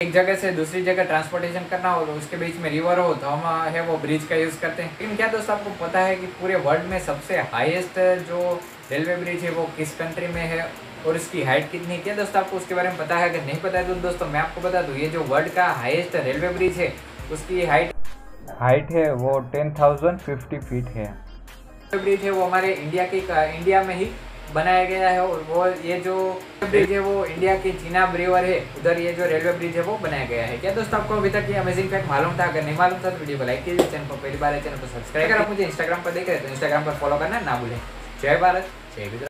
एक जगह से दूसरी जगह ट्रांसपोर्टेशन करना हो तो उसके बीच में रिवर हो तो हम है, वो ब्रिज का यूज़ करते हैं। लेकिन क्या दोस्तों आपको पता है कि पूरे वर्ल्ड में सबसे हाईएस्ट जो रेलवे ब्रिज है, वो किस कंट्री में है और इसकी हाइट कितनी क्या दोस्तों आपको उसके बारे में पता है? अगर नहीं पता है तो दोस्तों, मैं आपको बता दूँ, ये जो वर्ल्ड का हाईएस्ट रेलवे ब्रिज है, उसकी हाइट हाइट है, वो टेन फीट है। ब्रिज है, वो हमारे इंडिया की इंडिया में ही बनाया गया है और वो, ये जो ब्रिज है वो इंडिया की चीना ब्रिवर है, उधर ये जो रेलवे ब्रिज है वो बनाया गया है। क्या दोस्तों आपको अभी तक ये अमेजिंग फैक्ट मालूम था? अगर नहीं मालूम था तो वीडियो को लाइक कीजिए चैनल को पहली बार चैनल को सब्सक्राइब कर। आप मुझे इंस्टाग्राम पर देख रहे तो इंस्टाग्राम पर फॉलो करना ना भूलें। जय भारत, जय गुजरात।